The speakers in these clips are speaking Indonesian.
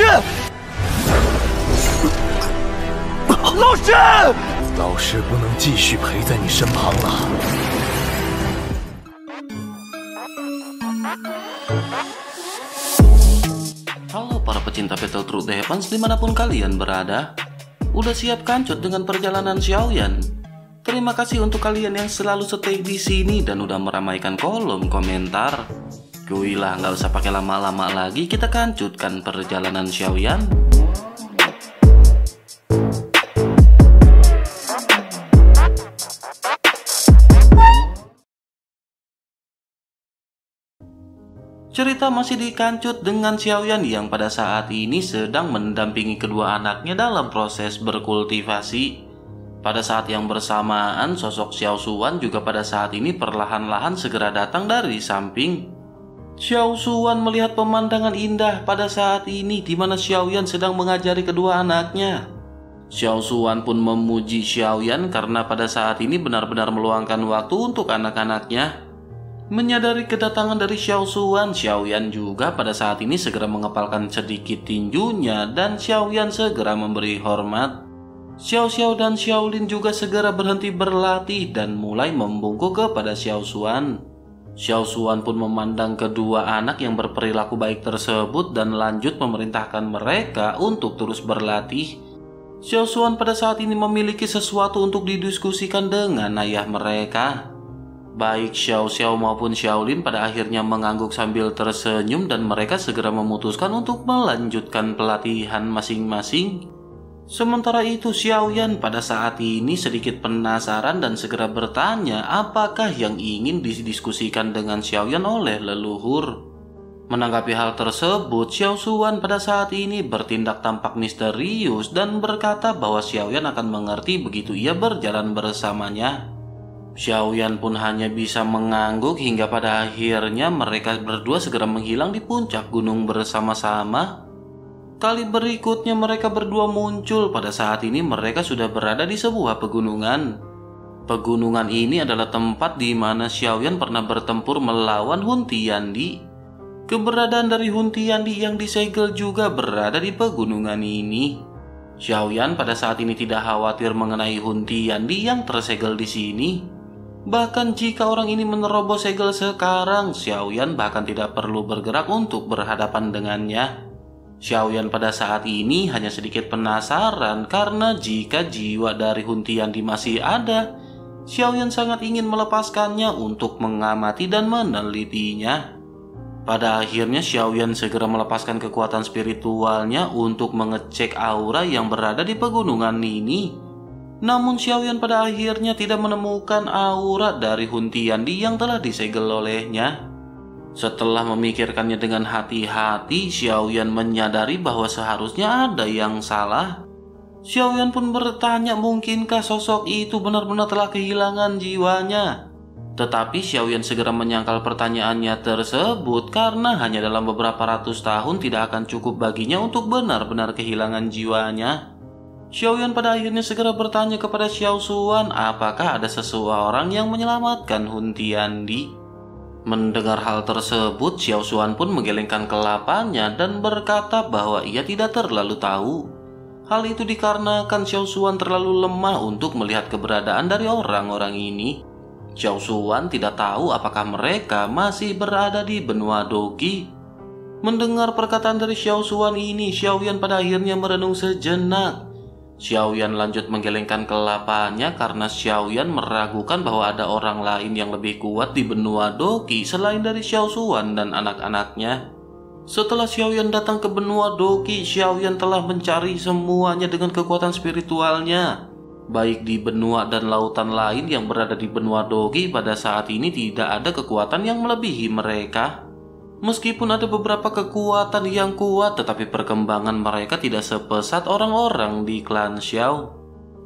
师，老师，老师不能继续陪在你身旁了。Halo para pecinta Battle True The Heavens dimanapun kalian berada Udah siap kancut dengan perjalanan Xiaoyan? Terima kasih untuk kalian yang selalu stay di sini dan udah meramaikan kolom komentar Kuilah nggak usah pakai lama-lama lagi kita kancutkan perjalanan Xiaoyan Cerita masih dikancut dengan Xiaoyan yang pada saat ini sedang mendampingi kedua anaknya dalam proses berkultivasi. Pada saat yang bersamaan, sosok Xiao Suwan juga pada saat ini perlahan-lahan segera datang dari samping. Xiao Suwan melihat pemandangan indah pada saat ini di mana Xiaoyan sedang mengajari kedua anaknya. Xiao Suwan pun memuji Xiaoyan karena pada saat ini benar-benar meluangkan waktu untuk anak-anaknya. Menyadari kedatangan dari Xiao Suan, Xiao Yan juga pada saat ini segera mengepalkan sedikit tinjunya dan Xiao Yan segera memberi hormat. Xiao Xiao dan Xiao Lin juga segera berhenti berlatih dan mulai membungkuk kepada Xiao Suan. Xiao Suan pun memandang kedua anak yang berperilaku baik tersebut dan lanjut memerintahkan mereka untuk terus berlatih. Xiao Suan pada saat ini memiliki sesuatu untuk didiskusikan dengan ayah mereka. Baik Xiao Xiao maupun Xiaolin pada akhirnya mengangguk sambil tersenyum dan mereka segera memutuskan untuk melanjutkan pelatihan masing-masing. Sementara itu Xiaoyan pada saat ini sedikit penasaran dan segera bertanya apakah yang ingin didiskusikan dengan Xiaoyan oleh leluhur. Menanggapi hal tersebut, Xiao Suwan pada saat ini bertindak tampak misterius dan berkata bahwa Xiaoyan akan mengerti begitu ia berjalan bersamanya. Xiaoyan pun hanya bisa mengangguk hingga pada akhirnya mereka berdua segera menghilang di puncak gunung bersama-sama. Kali berikutnya mereka berdua muncul pada saat ini mereka sudah berada di sebuah pegunungan. Pegunungan ini adalah tempat di mana Xiaoyan pernah bertempur melawan Hun Tiandi. Keberadaan dari Hun Tiandi yang disegel juga berada di pegunungan ini. Xiaoyan pada saat ini tidak khawatir mengenai Hun Tiandi yang tersegel di sini. Bahkan jika orang ini menerobos segel sekarang, Xiaoyan bahkan tidak perlu bergerak untuk berhadapan dengannya. Xiaoyan pada saat ini hanya sedikit penasaran karena jika jiwa dari Huntiandi masih ada, Xiaoyan sangat ingin melepaskannya untuk mengamati dan menelitinya. Pada akhirnya Xiaoyan segera melepaskan kekuatan spiritualnya untuk mengecek aura yang berada di pegunungan ini. Namun Xiaoyan pada akhirnya tidak menemukan aura dari Hun Tiandi yang telah disegel olehnya. Setelah memikirkannya dengan hati-hati, Xiaoyan menyadari bahwa seharusnya ada yang salah. Xiaoyan pun bertanya mungkinkah sosok itu benar-benar telah kehilangan jiwanya. Tetapi Xiaoyan segera menyangkal pertanyaannya tersebut karena hanya dalam beberapa ratus tahun tidak akan cukup baginya untuk benar-benar kehilangan jiwanya. Xiaoyan pada akhirnya segera bertanya kepada Xiao Suan apakah ada seseorang yang menyelamatkan Hun Tiandi. Mendengar hal tersebut, Xiao Suan pun menggelengkan kelapanya dan berkata bahwa ia tidak terlalu tahu. Hal itu dikarenakan Xiao Suan terlalu lemah untuk melihat keberadaan dari orang-orang ini. Xiao Suan tidak tahu apakah mereka masih berada di benua Dogi. Mendengar perkataan dari Xiao Suan ini, Xiaoyan pada akhirnya merenung sejenak. Xiaoyan lanjut menggelengkan kelapanya karena Xiaoyan meragukan bahwa ada orang lain yang lebih kuat di benua Doki selain dari Xiao Suan dan anak-anaknya. Setelah Xiaoyan datang ke benua Doki, Xiaoyan telah mencari semuanya dengan kekuatan spiritualnya. Baik di benua dan lautan lain yang berada di benua Doki pada saat ini tidak ada kekuatan yang melebihi mereka. Meskipun ada beberapa kekuatan yang kuat, tetapi perkembangan mereka tidak sepesat orang-orang di klan Xiao.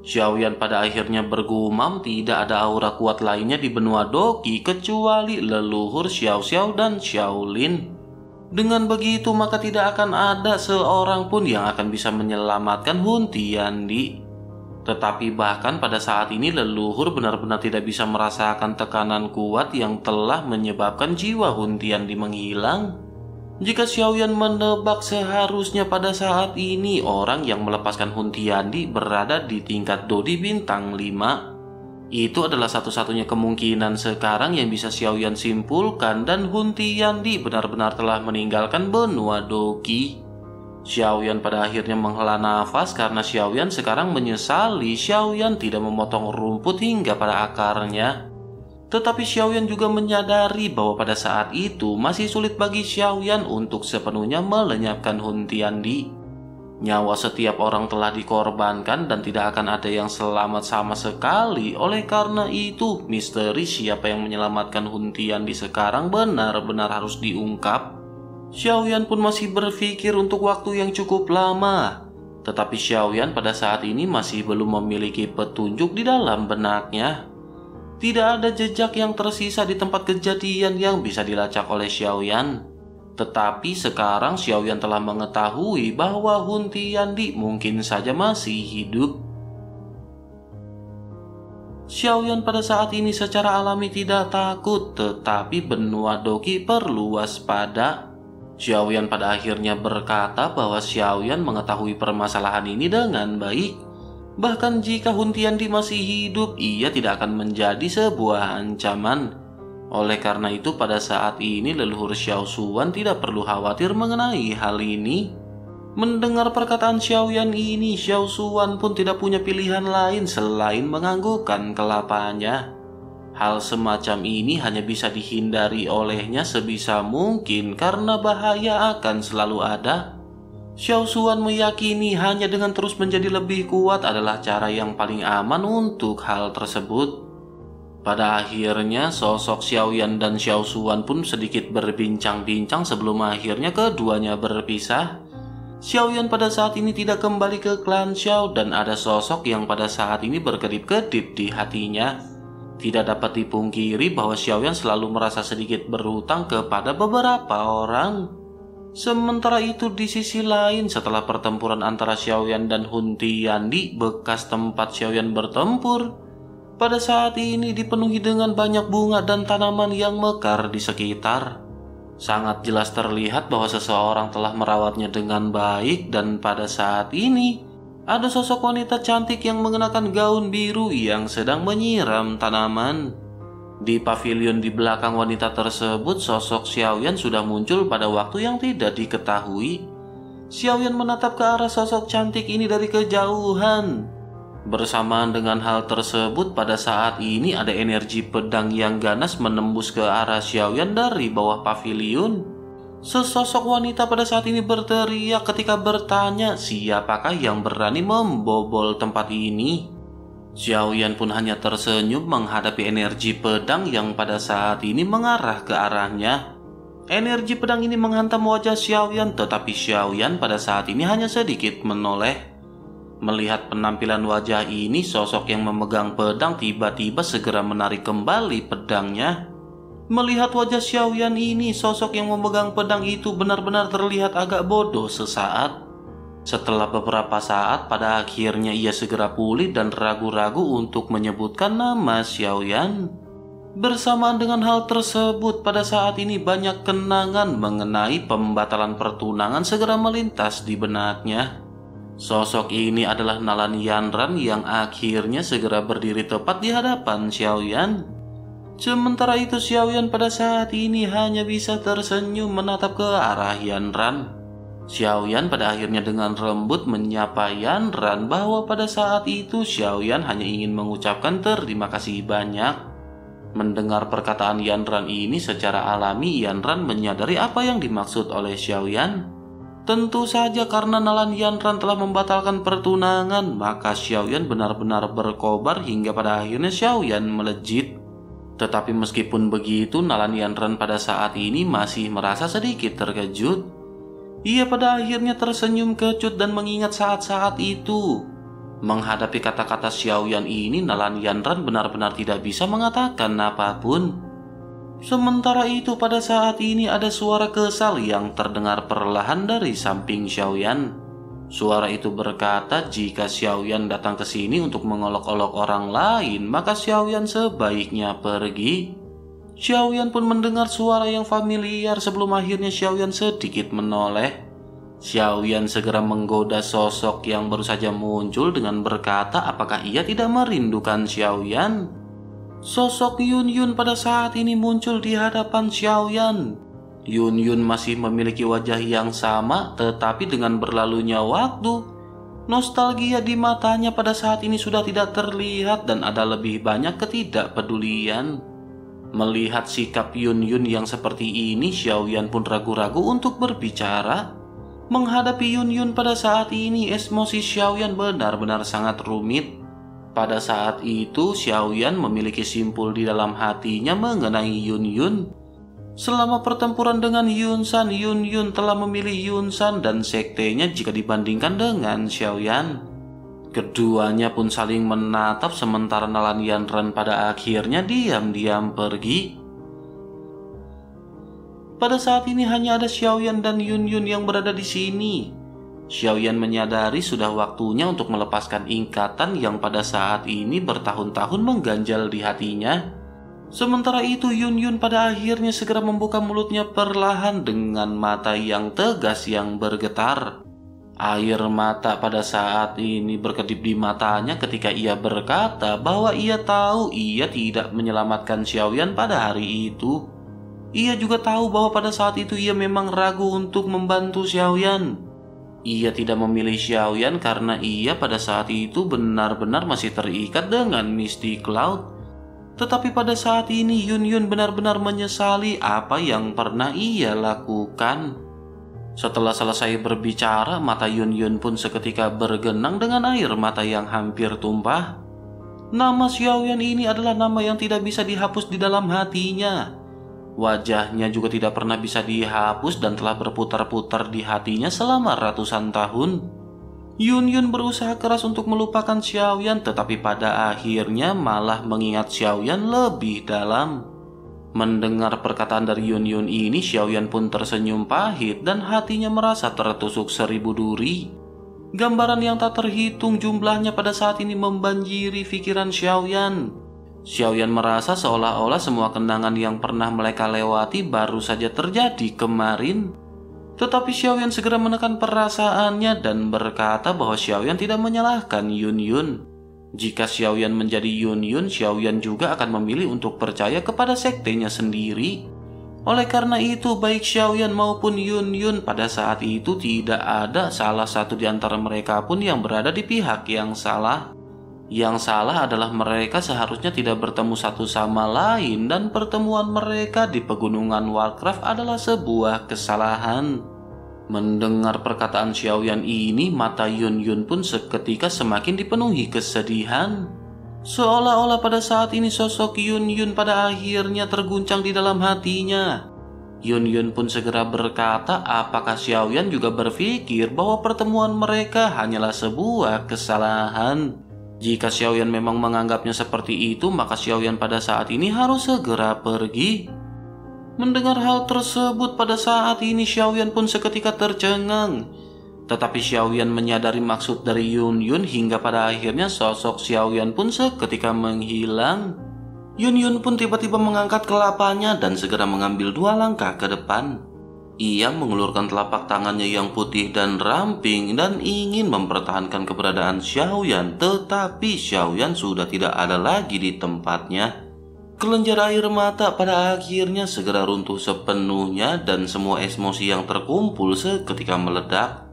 Xiaoyan pada akhirnya bergumam tidak ada aura kuat lainnya di benua Doki kecuali leluhur Xiao Xiao dan Xiao Lin. Dengan begitu maka tidak akan ada seorang pun yang akan bisa menyelamatkan Hun Tiandi. Tetapi bahkan pada saat ini leluhur benar-benar tidak bisa merasakan tekanan kuat yang telah menyebabkan jiwa Huntian di menghilang. Jika Xiaoyan menebak seharusnya pada saat ini orang yang melepaskan Hun Tiandi berada di tingkat Dodi bintang 5. Itu adalah satu-satunya kemungkinan sekarang yang bisa Xiaoyan simpulkan dan Hun Tiandi benar-benar telah meninggalkan benua Doki. Xiaoyan pada akhirnya menghela nafas karena Xiaoyan sekarang menyesali Xiaoyan tidak memotong rumput hingga pada akarnya. Tetapi Xiaoyan juga menyadari bahwa pada saat itu masih sulit bagi Xiaoyan untuk sepenuhnya melenyapkan Hun Tiandi. Nyawa setiap orang telah dikorbankan dan tidak akan ada yang selamat sama sekali. Oleh karena itu, misteri siapa yang menyelamatkan Hun Tiandi sekarang benar-benar harus diungkap. Xiaoyan pun masih berpikir untuk waktu yang cukup lama. Tetapi Xiaoyan pada saat ini masih belum memiliki petunjuk di dalam benaknya. Tidak ada jejak yang tersisa di tempat kejadian yang bisa dilacak oleh Xiaoyan. Tetapi sekarang Xiaoyan telah mengetahui bahwa Hun Tiandi mungkin saja masih hidup. Xiaoyan pada saat ini secara alami tidak takut, tetapi benua Doki perlu waspada. Xiaoyan pada akhirnya berkata bahwa Xiaoyan mengetahui permasalahan ini dengan baik. Bahkan jika Hun Tiandi masih hidup, ia tidak akan menjadi sebuah ancaman. Oleh karena itu, pada saat ini leluhur Xiao Suan tidak perlu khawatir mengenai hal ini. Mendengar perkataan Xiaoyan ini, Xiao Suan pun tidak punya pilihan lain selain menganggukkan kelapanya. Hal semacam ini hanya bisa dihindari olehnya sebisa mungkin karena bahaya akan selalu ada. Xiao Xuan meyakini hanya dengan terus menjadi lebih kuat adalah cara yang paling aman untuk hal tersebut. Pada akhirnya, sosok Xiaoyan dan Xiao Xuan pun sedikit berbincang-bincang sebelum akhirnya keduanya berpisah. Xiaoyan pada saat ini tidak kembali ke klan Xiao dan ada sosok yang pada saat ini berkedip-kedip di hatinya. Tidak dapat dipungkiri bahwa Xiaoyan selalu merasa sedikit berhutang kepada beberapa orang. Sementara itu di sisi lain setelah pertempuran antara Xiaoyan dan Hun Tiandi bekas tempat Xiaoyan bertempur pada saat ini dipenuhi dengan banyak bunga dan tanaman yang mekar di sekitar. Sangat jelas terlihat bahwa seseorang telah merawatnya dengan baik dan pada saat ini ada sosok wanita cantik yang mengenakan gaun biru yang sedang menyiram tanaman. Di pavilion di belakang wanita tersebut, sosok Xiaoyan sudah muncul pada waktu yang tidak diketahui. Xiaoyan menatap ke arah sosok cantik ini dari kejauhan. Bersamaan dengan hal tersebut, pada saat ini ada energi pedang yang ganas menembus ke arah Xiaoyan dari bawah pavilion. Sesosok wanita pada saat ini berteriak ketika bertanya siapakah yang berani membobol tempat ini. Xiaoyan pun hanya tersenyum menghadapi energi pedang yang pada saat ini mengarah ke arahnya. Energi pedang ini menghantam wajah Xiaoyan tetapi Xiaoyan pada saat ini hanya sedikit menoleh. Melihat penampilan wajah ini, sosok yang memegang pedang tiba-tiba segera menarik kembali pedangnya. Melihat wajah Xiaoyan ini, sosok yang memegang pedang itu benar-benar terlihat agak bodoh sesaat. Setelah beberapa saat, pada akhirnya ia segera pulih dan ragu-ragu untuk menyebutkan nama Xiaoyan. Bersamaan dengan hal tersebut, pada saat ini banyak kenangan mengenai pembatalan pertunangan segera melintas di benaknya. Sosok ini adalah Nalan Yanran yang akhirnya segera berdiri tepat di hadapan Xiaoyan. Sementara itu Xiaoyan pada saat ini hanya bisa tersenyum menatap ke arah Yanran. Xiaoyan pada akhirnya dengan lembut menyapa Yanran bahwa pada saat itu Xiaoyan hanya ingin mengucapkan terima kasih banyak. Mendengar perkataan Yanran ini secara alami Yanran menyadari apa yang dimaksud oleh Xiaoyan. Tentu saja karena Nalan Yanran telah membatalkan pertunangan, maka Xiaoyan benar-benar berkobar hingga pada akhirnya Xiaoyan melejit. Tetapi meskipun begitu, Nalan Yanran pada saat ini masih merasa sedikit terkejut. Ia pada akhirnya tersenyum kecut dan mengingat saat-saat itu. Menghadapi kata-kata Xiaoyan ini, Nalan Yanran benar-benar tidak bisa mengatakan apa pun. Sementara itu pada saat ini ada suara kesal yang terdengar perlahan dari samping Xiaoyan. Suara itu berkata jika Xiaoyan datang ke sini untuk mengolok-olok orang lain, maka Xiaoyan sebaiknya pergi. Xiaoyan pun mendengar suara yang familiar sebelum akhirnya Xiaoyan sedikit menoleh. Xiaoyan segera menggoda sosok yang baru saja muncul dengan berkata apakah ia tidak merindukan Xiaoyan. Sosok Yun Yun pada saat ini muncul di hadapan Xiaoyan. Yun Yun masih memiliki wajah yang sama tetapi dengan berlalunya waktu, nostalgia di matanya pada saat ini sudah tidak terlihat dan ada lebih banyak ketidakpedulian. Melihat sikap Yun Yun yang seperti ini, Xiaoyan pun ragu-ragu untuk berbicara. Menghadapi Yun Yun pada saat ini, emosi Xiaoyan benar-benar sangat rumit. Pada saat itu, Xiaoyan memiliki simpul di dalam hatinya mengenai Yun Yun. Selama pertempuran dengan Yun San, Yun Yun telah memilih Yun San dan sektenya jika dibandingkan dengan Xiaoyan. Keduanya pun saling menatap sementara Nalan Yanran pada akhirnya diam-diam pergi. Pada saat ini hanya ada Xiaoyan dan Yun Yun yang berada di sini. Xiaoyan menyadari sudah waktunya untuk melepaskan ingkatan yang pada saat ini bertahun-tahun mengganjal di hatinya. Sementara itu Yun Yun pada akhirnya segera membuka mulutnya perlahan dengan mata yang tegas yang bergetar. Air mata pada saat ini berkedip di matanya ketika ia berkata bahwa ia tahu ia tidak menyelamatkan Xiaoyan pada hari itu. Ia juga tahu bahwa pada saat itu ia memang ragu untuk membantu Xiaoyan. Ia tidak memilih Xiaoyan karena ia pada saat itu benar-benar masih terikat dengan Misty Cloud. Tetapi pada saat ini Yun Yun benar-benar menyesali apa yang pernah ia lakukan. Setelah selesai berbicara, mata Yun Yun pun seketika bergenang dengan air mata yang hampir tumpah. Nama Xiaoyan ini adalah nama yang tidak bisa dihapus di dalam hatinya. Wajahnya juga tidak pernah bisa dihapus dan telah berputar-putar di hatinya selama ratusan tahun. Yun Yun berusaha keras untuk melupakan Xiaoyan tetapi pada akhirnya malah mengingat Xiaoyan lebih dalam. Mendengar perkataan dari Yun Yun ini, Xiaoyan pun tersenyum pahit dan hatinya merasa tertusuk seribu duri. Gambaran yang tak terhitung jumlahnya pada saat ini membanjiri pikiran Xiaoyan. Xiaoyan merasa seolah-olah semua kenangan yang pernah mereka lewati baru saja terjadi kemarin. Tetapi Xiaoyan segera menekan perasaannya dan berkata bahwa Xiaoyan tidak menyalahkan Yun Yun. Jika Xiaoyan menjadi Yun Yun, Xiaoyan juga akan memilih untuk percaya kepada sektenya sendiri. Oleh karena itu, baik Xiaoyan maupun Yun Yun pada saat itu tidak ada salah satu di antara mereka pun yang berada di pihak yang salah. Yang salah adalah mereka seharusnya tidak bertemu satu sama lain dan pertemuan mereka di pegunungan Warcraft adalah sebuah kesalahan. Mendengar perkataan Xiaoyan ini, mata Yun Yun pun seketika semakin dipenuhi kesedihan. Seolah-olah pada saat ini sosok Yun Yun pada akhirnya terguncang di dalam hatinya. Yun Yun pun segera berkata apakah Xiaoyan juga berpikir bahwa pertemuan mereka hanyalah sebuah kesalahan. Jika Xiaoyan memang menganggapnya seperti itu, maka Xiaoyan pada saat ini harus segera pergi. Mendengar hal tersebut pada saat ini Xiaoyan pun seketika tercengang. Tetapi Xiaoyan menyadari maksud dari Yun Yun hingga pada akhirnya sosok Xiaoyan pun seketika menghilang. Yun Yun pun tiba-tiba mengangkat kelapanya dan segera mengambil dua langkah ke depan. Ia mengulurkan telapak tangannya yang putih dan ramping dan ingin mempertahankan keberadaan Xiaoyan, tetapi Xiaoyan sudah tidak ada lagi di tempatnya. Kelenjar air mata pada akhirnya segera runtuh sepenuhnya dan semua emosi yang terkumpul seketika meledak.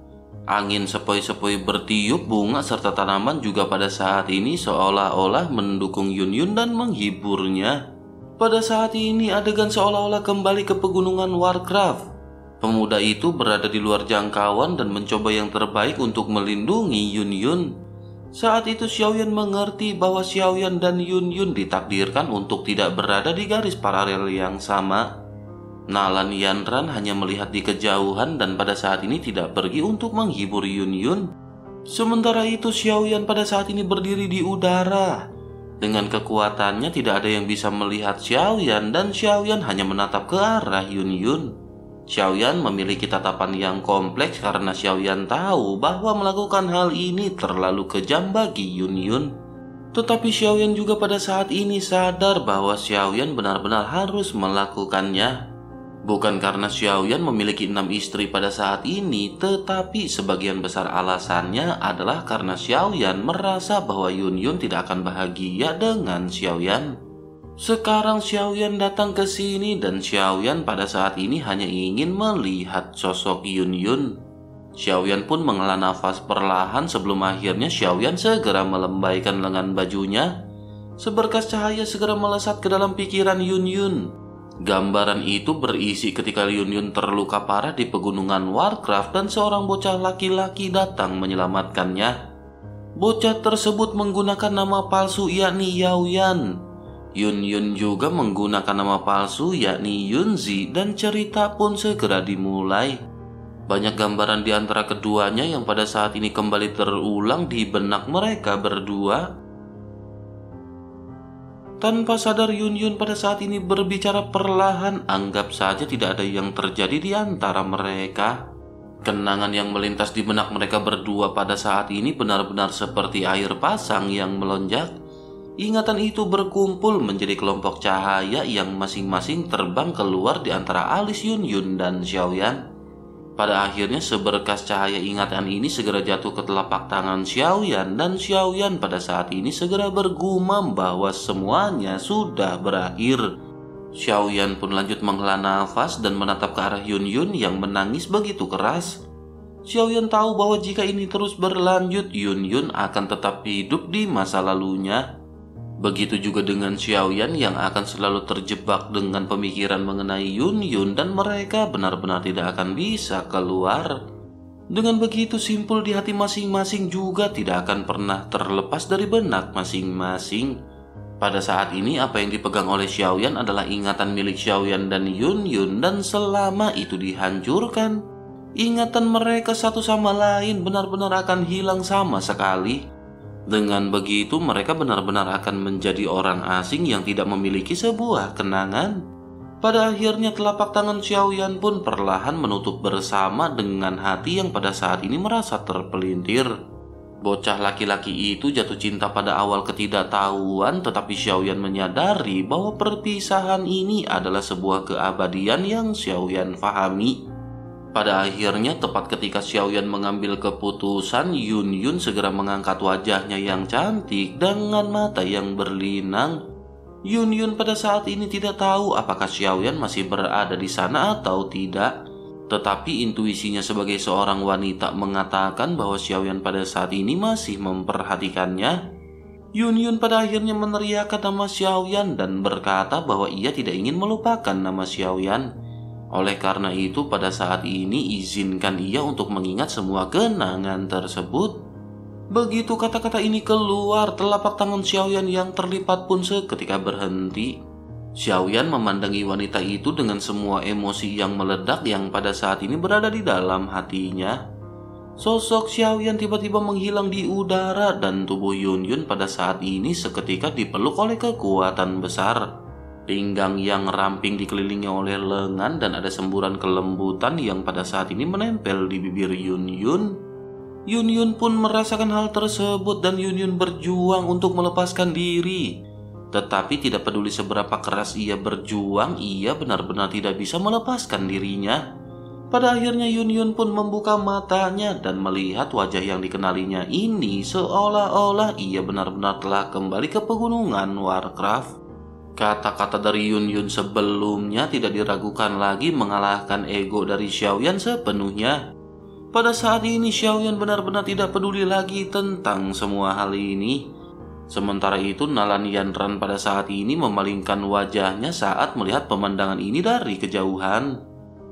Angin sepoi-sepoi bertiup bunga serta tanaman juga pada saat ini seolah-olah mendukung Yun Yun dan menghiburnya. Pada saat ini adegan seolah-olah kembali ke pegunungan Warcraft. Pemuda itu berada di luar jangkauan dan mencoba yang terbaik untuk melindungi Yun Yun. Saat itu Xiaoyan mengerti bahwa Xiaoyan dan Yun Yun ditakdirkan untuk tidak berada di garis paralel yang sama. Nalan Yanran hanya melihat di kejauhan dan pada saat ini tidak pergi untuk menghibur Yun Yun. Sementara itu Xiaoyan pada saat ini berdiri di udara. Dengan kekuatannya tidak ada yang bisa melihat Xiaoyan dan Xiaoyan hanya menatap ke arah Yun Yun. Xiaoyan memiliki tatapan yang kompleks karena Xiaoyan tahu bahwa melakukan hal ini terlalu kejam bagi Yun Yun. Tetapi Xiaoyan juga pada saat ini sadar bahwa Xiaoyan benar-benar harus melakukannya. Bukan karena Xiaoyan memiliki enam istri pada saat ini, tetapi sebagian besar alasannya adalah karena Xiaoyan merasa bahwa Yun Yun tidak akan bahagia dengan Xiaoyan. Sekarang Xiaoyan datang ke sini dan Xiaoyan pada saat ini hanya ingin melihat sosok Yun Yun. Xiaoyan pun menghela nafas perlahan sebelum akhirnya Xiaoyan segera melembaikan lengan bajunya. Seberkas cahaya segera melesat ke dalam pikiran Yun Yun. Gambaran itu berisi ketika Yun Yun terluka parah di pegunungan Warcraft dan seorang bocah laki-laki datang menyelamatkannya. Bocah tersebut menggunakan nama palsu yakni Yao Yan. Yun Yun juga menggunakan nama palsu yakni Yunzi dan cerita pun segera dimulai. Banyak gambaran di antara keduanya yang pada saat ini kembali terulang di benak mereka berdua. Tanpa sadar Yun Yun pada saat ini berbicara perlahan, anggap saja tidak ada yang terjadi di antara mereka. Kenangan yang melintas di benak mereka berdua pada saat ini benar-benar seperti air pasang yang melonjak. Ingatan itu berkumpul menjadi kelompok cahaya yang masing-masing terbang keluar di antara alis Yun Yun dan Xiaoyan. Pada akhirnya seberkas cahaya ingatan ini segera jatuh ke telapak tangan Xiaoyan dan Xiaoyan pada saat ini segera bergumam bahwa semuanya sudah berakhir. Xiaoyan pun lanjut menghela nafas dan menatap ke arah Yun Yun yang menangis begitu keras. Xiaoyan tahu bahwa jika ini terus berlanjut, Yun Yun akan tetap hidup di masa lalunya. Begitu juga dengan Xiaoyan yang akan selalu terjebak dengan pemikiran mengenai Yun Yun dan mereka benar-benar tidak akan bisa keluar. Dengan begitu simpul di hati masing-masing juga tidak akan pernah terlepas dari benak masing-masing. Pada saat ini apa yang dipegang oleh Xiaoyan adalah ingatan milik Xiaoyan dan Yun Yun dan selama itu dihancurkan, ingatan mereka satu sama lain benar-benar akan hilang sama sekali. Dengan begitu, mereka benar-benar akan menjadi orang asing yang tidak memiliki sebuah kenangan. Pada akhirnya, telapak tangan Xiaoyan pun perlahan menutup bersama dengan hati yang pada saat ini merasa terpelintir. Bocah laki-laki itu jatuh cinta pada awal ketidaktahuan, tetapi Xiaoyan menyadari bahwa perpisahan ini adalah sebuah keabadian yang Xiaoyan fahami. Pada akhirnya, tepat ketika Xiaoyan mengambil keputusan, Yun Yun segera mengangkat wajahnya yang cantik dengan mata yang berlinang. Yun Yun pada saat ini tidak tahu apakah Xiaoyan masih berada di sana atau tidak. Tetapi intuisinya sebagai seorang wanita mengatakan bahwa Xiaoyan pada saat ini masih memperhatikannya. Yun Yun pada akhirnya meneriakkan nama Xiaoyan dan berkata bahwa ia tidak ingin melupakan nama Xiaoyan. Oleh karena itu, pada saat ini izinkan ia untuk mengingat semua kenangan tersebut. Begitu kata-kata ini keluar, telapak tangan Xiaoyan yang terlipat pun seketika berhenti. Xiaoyan memandangi wanita itu dengan semua emosi yang meledak yang pada saat ini berada di dalam hatinya. Sosok Xiaoyan tiba-tiba menghilang di udara dan tubuh Yun Yun pada saat ini seketika dipeluk oleh kekuatan besar. Pinggang yang ramping dikelilingi oleh lengan dan ada semburan kelembutan yang pada saat ini menempel di bibir Yun Yun. Yun Yun pun merasakan hal tersebut dan Yun Yun berjuang untuk melepaskan diri. Tetapi tidak peduli seberapa keras ia berjuang, ia benar-benar tidak bisa melepaskan dirinya. Pada akhirnya Yun Yun pun membuka matanya dan melihat wajah yang dikenalinya ini seolah-olah ia benar-benar telah kembali ke pegunungan Warcraft. Kata-kata dari Yun Yun sebelumnya tidak diragukan lagi mengalahkan ego dari Xiaoyan sepenuhnya. Pada saat ini Xiaoyan benar-benar tidak peduli lagi tentang semua hal ini. Sementara itu Nalan Yanran pada saat ini memalingkan wajahnya saat melihat pemandangan ini dari kejauhan.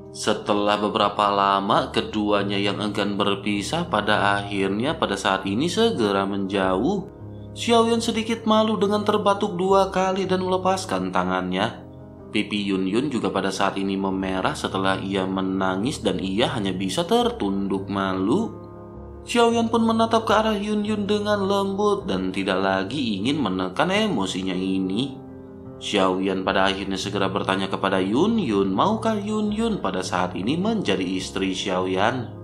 Setelah beberapa lama keduanya yang enggan berpisah pada akhirnya pada saat ini segera menjauh Xiaoyan sedikit malu dengan terbatuk dua kali dan melepaskan tangannya. Pipi Yun Yun juga pada saat ini memerah setelah ia menangis dan ia hanya bisa tertunduk malu. Xiaoyan pun menatap ke arah Yun Yun dengan lembut dan tidak lagi ingin menekan emosinya ini. Xiaoyan pada akhirnya segera bertanya kepada Yun Yun, maukah Yun Yun pada saat ini menjadi istri Xiaoyan?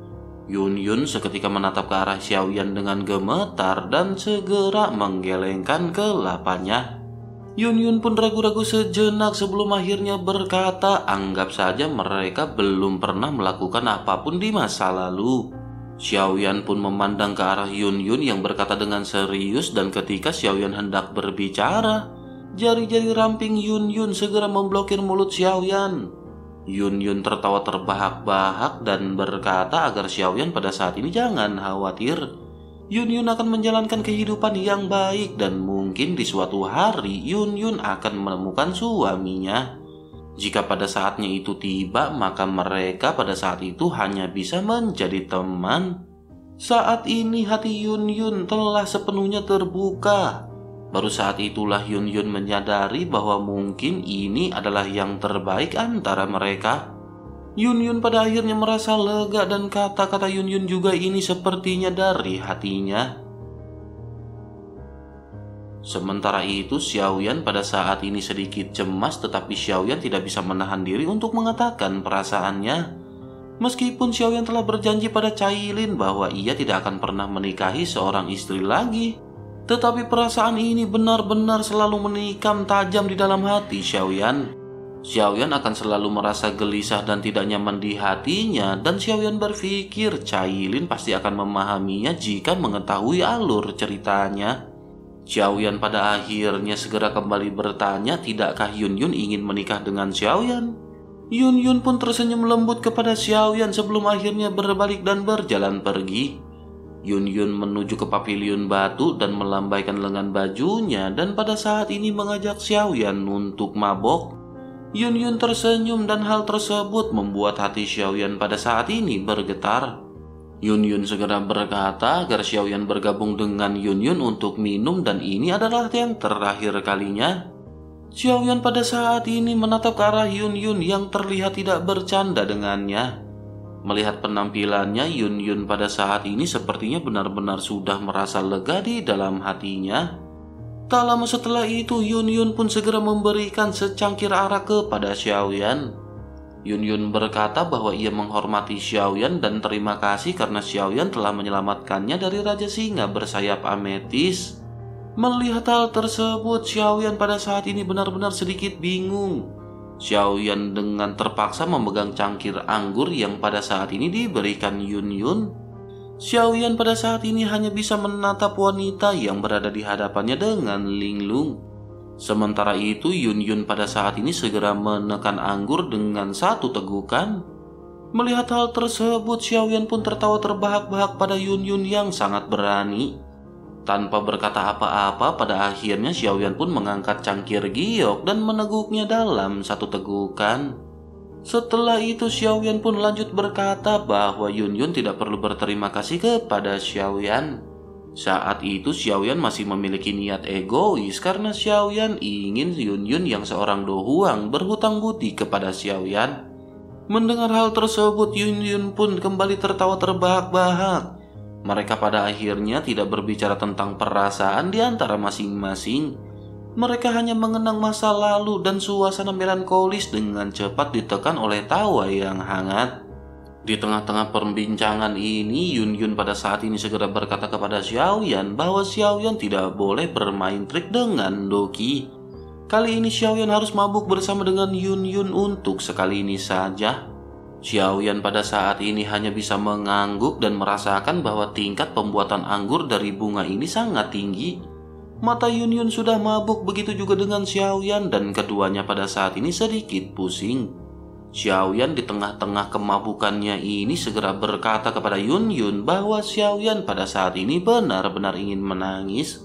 Yun Yun seketika menatap ke arah Xiaoyan dengan gemetar dan segera menggelengkan kelapannya. Yun Yun pun ragu-ragu sejenak sebelum akhirnya berkata anggap saja mereka belum pernah melakukan apa pun di masa lalu. Xiaoyan pun memandang ke arah Yun Yun yang berkata dengan serius dan ketika Xiaoyan hendak berbicara, jari-jari ramping Yun Yun segera memblokir mulut Xiaoyan. Yun Yun tertawa terbahak-bahak dan berkata agar Xiaoyan pada saat ini jangan khawatir. Yun Yun akan menjalankan kehidupan yang baik dan mungkin di suatu hari Yun Yun akan menemukan suaminya. Jika pada saatnya itu tiba, maka mereka pada saat itu hanya bisa menjadi teman. Saat ini hati Yun Yun telah sepenuhnya terbuka. Baru saat itulah Yun Yun menyadari bahwa mungkin ini adalah yang terbaik antara mereka. Yun Yun pada akhirnya merasa lega dan kata-kata Yun Yun juga ini sepertinya dari hatinya. Sementara itu Xiaoyan pada saat ini sedikit cemas tetapi Xiaoyan tidak bisa menahan diri untuk mengatakan perasaannya. Meskipun Xiaoyan telah berjanji pada Cailin bahwa ia tidak akan pernah menikahi seorang istri lagi. Tetapi perasaan ini benar-benar selalu menikam tajam di dalam hati Xiaoyan. Xiaoyan akan selalu merasa gelisah dan tidak nyaman di hatinya dan Xiaoyan berpikir Cailin pasti akan memahaminya jika mengetahui alur ceritanya. Xiaoyan pada akhirnya segera kembali bertanya tidakkah Yun Yun ingin menikah dengan Xiaoyan. Yun Yun pun tersenyum lembut kepada Xiaoyan sebelum akhirnya berbalik dan berjalan pergi. Yun Yun menuju ke pavilion batu dan melambaikan lengan bajunya dan pada saat ini mengajak Xiaoyan untuk mabok. Yun Yun tersenyum dan hal tersebut membuat hati Xiaoyan pada saat ini bergetar. Yun Yun segera berkata agar Xiaoyan bergabung dengan Yun Yun untuk minum dan ini adalah yang terakhir kalinya. Xiaoyan pada saat ini menatap ke arah Yun Yun yang terlihat tidak bercanda dengannya. Melihat penampilannya, Yun Yun pada saat ini sepertinya benar-benar sudah merasa lega di dalam hatinya. Tak lama setelah itu, Yun Yun pun segera memberikan secangkir arak kepada Xiaoyan. Yun Yun berkata bahwa ia menghormati Xiaoyan dan terima kasih karena Xiaoyan telah menyelamatkannya dari Raja Singa bersayap ametis. Melihat hal tersebut, Xiaoyan pada saat ini benar-benar sedikit bingung. Xiaoyan dengan terpaksa memegang cangkir anggur yang pada saat ini diberikan Yun Yun. Xiaoyan pada saat ini hanya bisa menatap wanita yang berada di hadapannya dengan linglung. Sementara itu Yun Yun pada saat ini segera menekan anggur dengan satu tegukan. Melihat hal tersebut, Xiaoyan pun tertawa terbahak-bahak pada Yun Yun yang sangat berani. Tanpa berkata apa-apa, pada akhirnya Xiaoyan pun mengangkat cangkir giok dan meneguknya dalam satu tegukan. Setelah itu Xiaoyan pun lanjut berkata bahwa Yun Yun tidak perlu berterima kasih kepada Xiaoyan. Saat itu Xiaoyan masih memiliki niat egois karena Xiaoyan ingin Yun Yun yang seorang dohuang berhutang budi kepada Xiaoyan. Mendengar hal tersebut Yun Yun pun kembali tertawa terbahak-bahak. Mereka pada akhirnya tidak berbicara tentang perasaan di antara masing-masing. Mereka hanya mengenang masa lalu dan suasana melankolis dengan cepat ditekan oleh tawa yang hangat. Di tengah-tengah perbincangan ini, Yun Yun pada saat ini segera berkata kepada Xiaoyan bahwa Xiaoyan tidak boleh bermain trik dengan Doki. Kali ini Xiaoyan harus mabuk bersama dengan Yun Yun untuk sekali ini saja. Xiaoyan pada saat ini hanya bisa mengangguk dan merasakan bahwa tingkat pembuatan anggur dari bunga ini sangat tinggi. Mata Yun Yun sudah mabuk begitu juga dengan Xiaoyan dan keduanya pada saat ini sedikit pusing. Xiaoyan di tengah-tengah kemabukannya ini segera berkata kepada Yun Yun bahwa Xiaoyan pada saat ini benar-benar ingin menangis.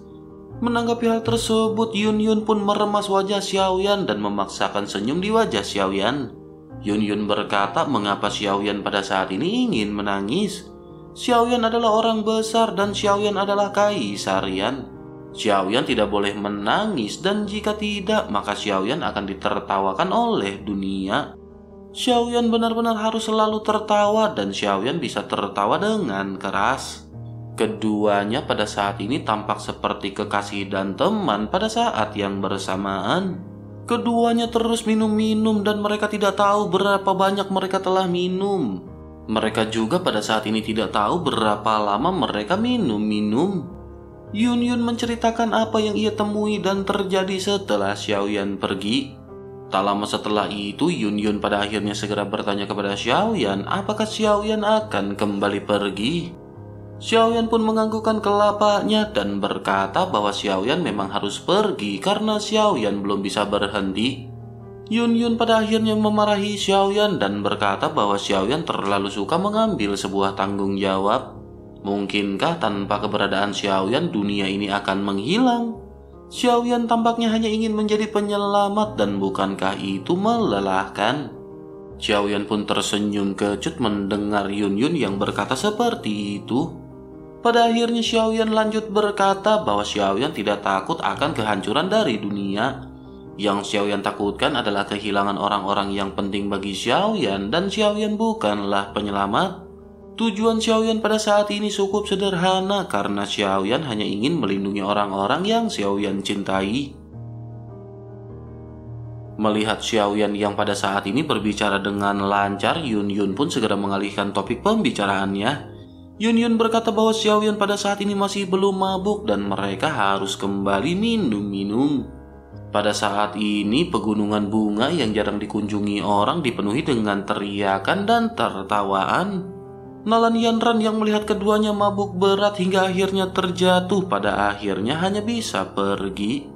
Menanggapi hal tersebut, Yun Yun pun meremas wajah Xiaoyan dan memaksakan senyum di wajah Xiaoyan. Yun Yun berkata mengapa Xiaoyan pada saat ini ingin menangis. Xiaoyan adalah orang besar dan Xiaoyan adalah kaisarian. Xiaoyan tidak boleh menangis dan jika tidak maka Xiaoyan akan ditertawakan oleh dunia. Xiaoyan benar-benar harus selalu tertawa dan Xiaoyan bisa tertawa dengan keras. Keduanya pada saat ini tampak seperti kekasih dan teman pada saat yang bersamaan. Keduanya terus minum-minum dan mereka tidak tahu berapa banyak mereka telah minum. Mereka juga pada saat ini tidak tahu berapa lama mereka minum-minum. Yun Yun menceritakan apa yang ia temui dan terjadi setelah Xiaoyan pergi. Tak lama setelah itu, Yun Yun pada akhirnya segera bertanya kepada Xiaoyan apakah Xiaoyan akan kembali pergi. Xiaoyan pun menganggukkan kelapanya dan berkata bahwa Xiaoyan memang harus pergi karena Xiaoyan belum bisa berhenti. Yun Yun pada akhirnya memarahi Xiaoyan dan berkata bahwa Xiaoyan terlalu suka mengambil sebuah tanggung jawab. Mungkinkah tanpa keberadaan Xiaoyan dunia ini akan menghilang? Xiaoyan tampaknya hanya ingin menjadi penyelamat dan bukankah itu melelahkan? Xiaoyan pun tersenyum kecut mendengar Yun Yun yang berkata seperti itu. Pada akhirnya Xiaoyan lanjut berkata bahwa Xiaoyan tidak takut akan kehancuran dari dunia. Yang Xiaoyan takutkan adalah kehilangan orang-orang yang penting bagi Xiaoyan dan Xiaoyan bukanlah penyelamat. Tujuan Xiaoyan pada saat ini cukup sederhana karena Xiaoyan hanya ingin melindungi orang-orang yang Xiaoyan cintai. Melihat Xiaoyan yang pada saat ini berbicara dengan lancar, Yun Yun pun segera mengalihkan topik pembicaraannya. Yun Yun berkata bahwa Xiaoyan pada saat ini masih belum mabuk dan mereka harus kembali minum-minum. Pada saat ini, pegunungan bunga yang jarang dikunjungi orang dipenuhi dengan teriakan dan tertawaan. Nalan Yanran yang melihat keduanya mabuk berat hingga akhirnya terjatuh pada akhirnya hanya bisa pergi.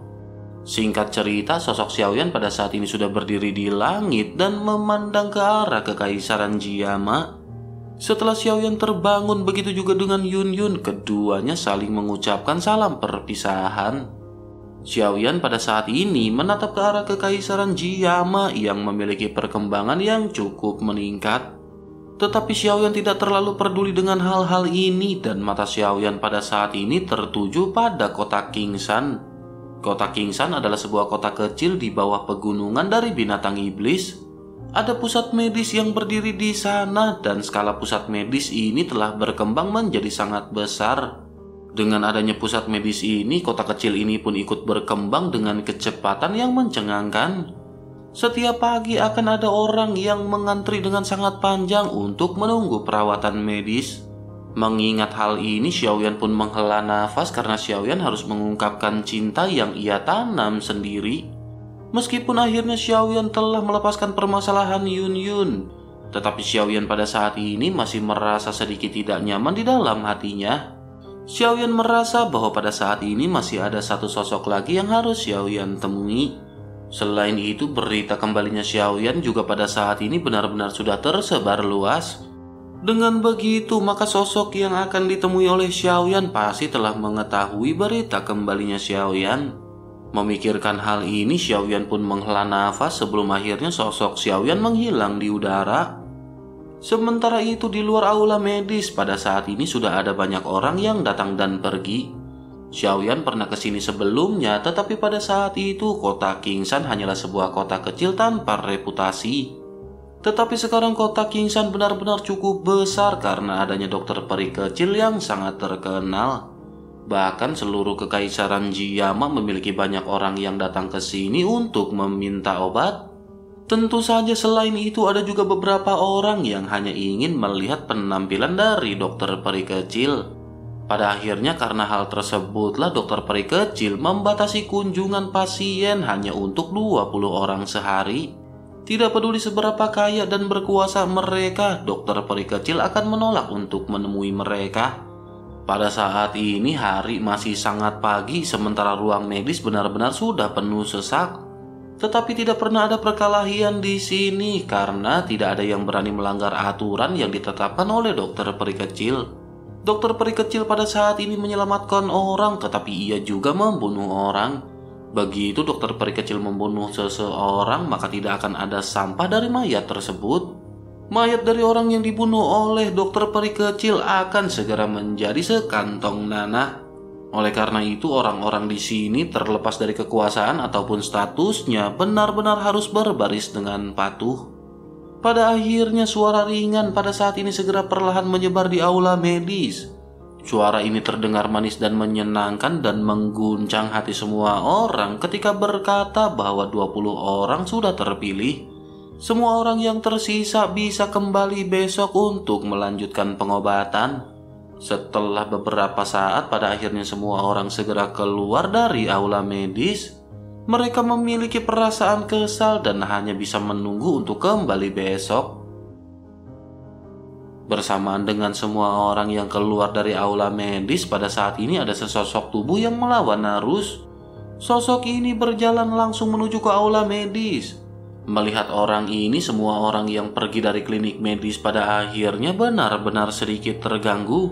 Singkat cerita, sosok Xiaoyan pada saat ini sudah berdiri di langit dan memandang ke arah kekaisaran Jiama. Setelah Xiaoyan terbangun, begitu juga dengan Yun Yun, keduanya saling mengucapkan salam perpisahan. Xiaoyan pada saat ini menatap ke arah kekaisaran Jiama yang memiliki perkembangan yang cukup meningkat. Tetapi Xiaoyan tidak terlalu peduli dengan hal-hal ini dan mata Xiaoyan pada saat ini tertuju pada kota Kingsan. Kota Kingsan adalah sebuah kota kecil di bawah pegunungan dari binatang iblis. Ada pusat medis yang berdiri di sana dan skala pusat medis ini telah berkembang menjadi sangat besar. Dengan adanya pusat medis ini, kota kecil ini pun ikut berkembang dengan kecepatan yang mencengangkan. Setiap pagi akan ada orang yang mengantri dengan sangat panjang untuk menunggu perawatan medis. Mengingat hal ini, Xiaoyan pun menghela nafas karena Xiaoyan harus mengungkapkan cinta yang ia tanam sendiri. Meskipun akhirnya Xiaoyan telah melepaskan permasalahan Yun Yun, tetapi Xiaoyan pada saat ini masih merasa sedikit tidak nyaman di dalam hatinya. Xiaoyan merasa bahwa pada saat ini masih ada satu sosok lagi yang harus Xiaoyan temui. Selain itu, berita kembalinya Xiaoyan juga pada saat ini benar-benar sudah tersebar luas. Dengan begitu, maka sosok yang akan ditemui oleh Xiaoyan pasti telah mengetahui berita kembalinya Xiaoyan. Memikirkan hal ini, Xiaoyan pun menghela nafas sebelum akhirnya sosok Xiaoyan menghilang di udara. Sementara itu di luar aula medis pada saat ini sudah ada banyak orang yang datang dan pergi. Xiaoyan pernah ke sini sebelumnya, tetapi pada saat itu kota Kingsan hanyalah sebuah kota kecil tanpa reputasi. Tetapi sekarang kota Kingsan benar-benar cukup besar karena adanya dokter peri kecil yang sangat terkenal. Bahkan seluruh kekaisaran Jiyama memiliki banyak orang yang datang ke sini untuk meminta obat. Tentu saja selain itu ada juga beberapa orang yang hanya ingin melihat penampilan dari dokter peri kecil. Pada akhirnya karena hal tersebutlah dokter peri kecil membatasi kunjungan pasien hanya untuk 20 orang sehari. Tidak peduli seberapa kaya dan berkuasa mereka, dokter peri kecil akan menolak untuk menemui mereka. Pada saat ini hari masih sangat pagi sementara ruang medis benar-benar sudah penuh sesak. Tetapi tidak pernah ada perkelahian di sini karena tidak ada yang berani melanggar aturan yang ditetapkan oleh dokter peri kecil. Dokter peri kecil pada saat ini menyelamatkan orang tetapi ia juga membunuh orang. Begitu dokter peri kecil membunuh seseorang maka tidak akan ada sampah dari mayat tersebut. Mayat dari orang yang dibunuh oleh dokter peri kecil akan segera menjadi sekantong nanah. Oleh karena itu, orang-orang di sini terlepas dari kekuasaan ataupun statusnya benar-benar harus berbaris dengan patuh. Pada akhirnya, suara ringan pada saat ini segera perlahan menyebar di aula medis. Suara ini terdengar manis dan menyenangkan dan mengguncang hati semua orang ketika berkata bahwa 20 orang sudah terpilih. Semua orang yang tersisa bisa kembali besok untuk melanjutkan pengobatan. Setelah beberapa saat, pada akhirnya semua orang segera keluar dari aula medis. Mereka memiliki perasaan kesal dan hanya bisa menunggu untuk kembali besok. Bersamaan dengan semua orang yang keluar dari aula medis, pada saat ini ada sesosok tubuh yang melawan arus. Sosok ini berjalan langsung menuju ke aula medis. Melihat orang ini, semua orang yang pergi dari klinik medis pada akhirnya benar-benar sedikit terganggu.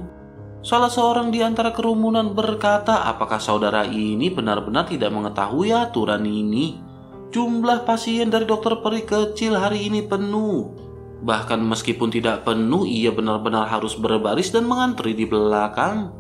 Salah seorang di antara kerumunan berkata, "Apakah saudara ini benar-benar tidak mengetahui aturan ini?" Jumlah pasien dari dokter peri kecil hari ini penuh. Bahkan meskipun tidak penuh, ia benar-benar harus berbaris dan mengantri di belakang.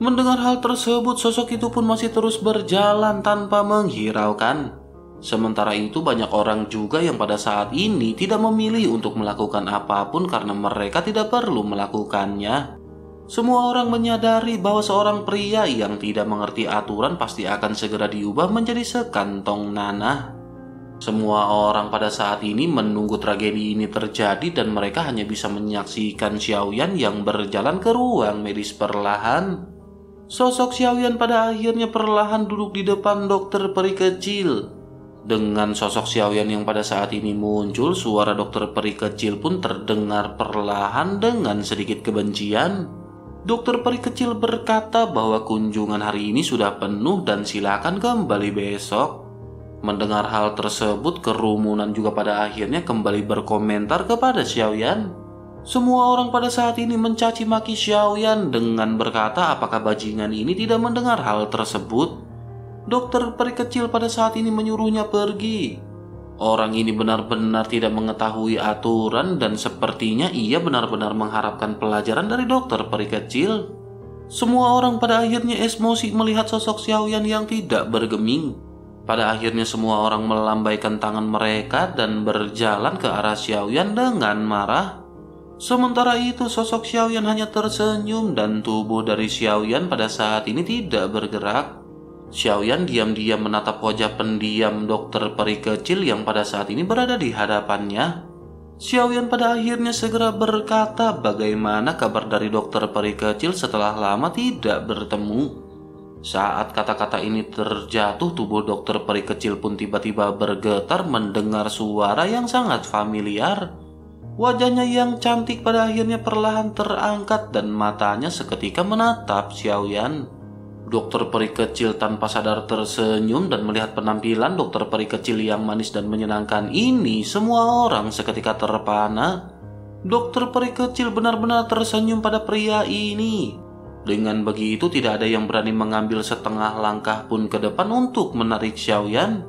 Mendengar hal tersebut, sosok itu pun masih terus berjalan tanpa menghiraukan. Sementara itu, banyak orang juga yang pada saat ini tidak memilih untuk melakukan apa pun karena mereka tidak perlu melakukannya. Semua orang menyadari bahwa seorang pria yang tidak mengerti aturan pasti akan segera diubah menjadi sekantong nanah. Semua orang pada saat ini menunggu tragedi ini terjadi dan mereka hanya bisa menyaksikan Xiaoyan yang berjalan ke ruang medis perlahan. Sosok Xiaoyan pada akhirnya perlahan duduk di depan dokter peri kecil. Dengan sosok Xiaoyan yang pada saat ini muncul, suara dokter peri kecil pun terdengar perlahan dengan sedikit kebencian. Dokter peri kecil berkata bahwa kunjungan hari ini sudah penuh dan silakan kembali besok. Mendengar hal tersebut, kerumunan juga pada akhirnya kembali berkomentar kepada Xiaoyan. Semua orang pada saat ini mencaci maki Xiaoyan dengan berkata apakah bajingan ini tidak mendengar hal tersebut. Dokter peri kecil pada saat ini menyuruhnya pergi. Orang ini benar-benar tidak mengetahui aturan dan sepertinya ia benar-benar mengharapkan pelajaran dari dokter peri kecil. Semua orang pada akhirnya emosi melihat sosok Xiaoyan yang tidak bergeming. Pada akhirnya semua orang melambaikan tangan mereka dan berjalan ke arah Xiaoyan dengan marah. Sementara itu sosok Xiaoyan hanya tersenyum dan tubuh dari Xiaoyan pada saat ini tidak bergerak. Xiaoyan diam-diam menatap wajah pendiam dokter peri kecil yang pada saat ini berada di hadapannya. Xiaoyan pada akhirnya segera berkata bagaimana kabar dari dokter peri kecil setelah lama tidak bertemu. Saat kata-kata ini terjatuh, tubuh dokter peri kecil pun tiba-tiba bergetar mendengar suara yang sangat familiar. Wajahnya yang cantik pada akhirnya perlahan terangkat dan matanya seketika menatap Xiaoyan. Dokter peri kecil tanpa sadar tersenyum dan melihat penampilan dokter peri kecil yang manis dan menyenangkan ini, semua orang seketika terpana. Dokter peri kecil benar-benar tersenyum pada pria ini. Dengan begitu tidak ada yang berani mengambil setengah langkah pun ke depan untuk menarik Xiaoyan.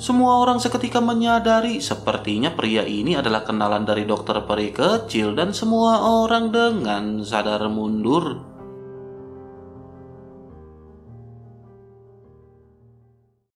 Semua orang seketika menyadari sepertinya pria ini adalah kenalan dari dokter peri kecil dan semua orang dengan sadar mundur.